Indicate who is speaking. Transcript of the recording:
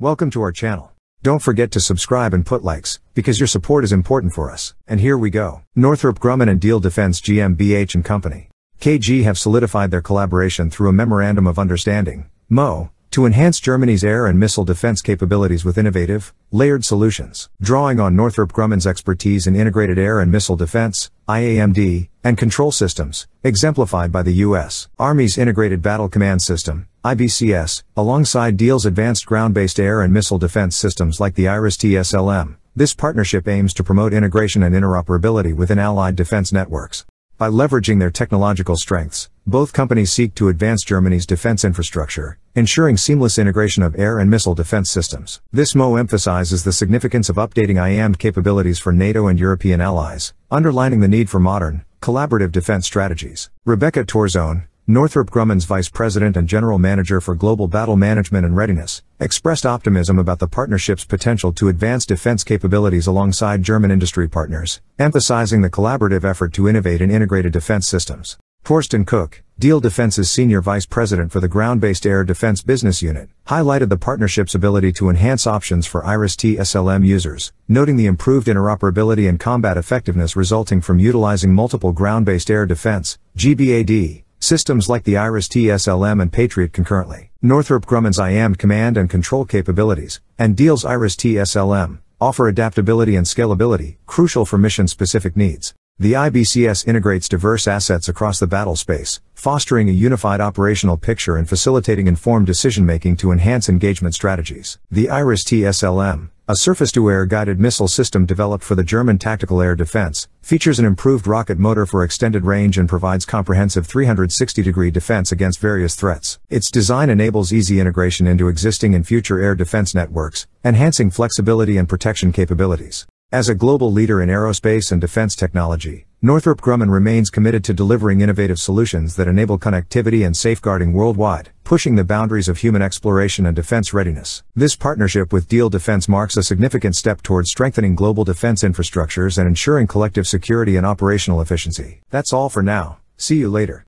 Speaker 1: Welcome to our channel. Don't forget to subscribe and put likes, because your support is important for us. And here we go. Northrop Grumman and Diehl Defense GmbH and Company. KG have solidified their collaboration through a Memorandum of Understanding, MO, to enhance Germany's air and missile defense capabilities with innovative, layered solutions. Drawing on Northrop Grumman's expertise in integrated air and missile defense, IAMD, and control systems, exemplified by the U.S. Army's Integrated Battle Command System, IBCS, alongside Diehl's advanced ground-based air and missile defense systems like the IRIS-T SLM, this partnership aims to promote integration and interoperability within allied defense networks. By leveraging their technological strengths, both companies seek to advance Germany's defense infrastructure, ensuring seamless integration of air and missile defense systems. This MO emphasizes the significance of updating IAM capabilities for NATO and European allies, underlining the need for modern, collaborative defense strategies. Rebecca Torzone, Northrop Grumman's Vice President and General Manager for Global Battle Management and Readiness, expressed optimism about the partnership's potential to advance defense capabilities alongside German industry partners, emphasizing the collaborative effort to innovate in integrated defense systems. Torsten Cook, Diehl Defense's Senior Vice President for the Ground Based Air Defense Business Unit, highlighted the partnership's ability to enhance options for IRIS-T SLM users, noting the improved interoperability and combat effectiveness resulting from utilizing multiple ground based air defense, GBAD, Systems like the IRIS-T SLM and Patriot concurrently. Northrop Grumman's IAM command and control capabilities, and Diehl's IRIS-T SLM, offer adaptability and scalability, crucial for mission-specific needs. The IBCS integrates diverse assets across the battle space, fostering a unified operational picture and facilitating informed decision-making to enhance engagement strategies. The IRIS-T SLM, a surface-to-air guided missile system developed for the German tactical air defense, features an improved rocket motor for extended range and provides comprehensive 360-degree defense against various threats. Its design enables easy integration into existing and future air defense networks, enhancing flexibility and protection capabilities. As a global leader in aerospace and defense technology, Northrop Grumman remains committed to delivering innovative solutions that enable connectivity and safeguarding worldwide, pushing the boundaries of human exploration and defense readiness. This partnership with Diehl Defense marks a significant step towards strengthening global defense infrastructures and ensuring collective security and operational efficiency. That's all for now. See you later.